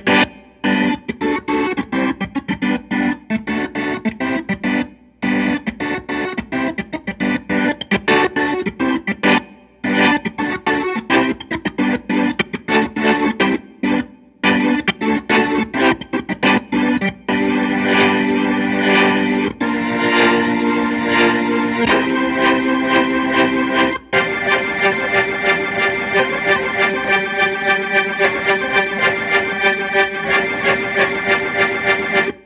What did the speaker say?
Bye.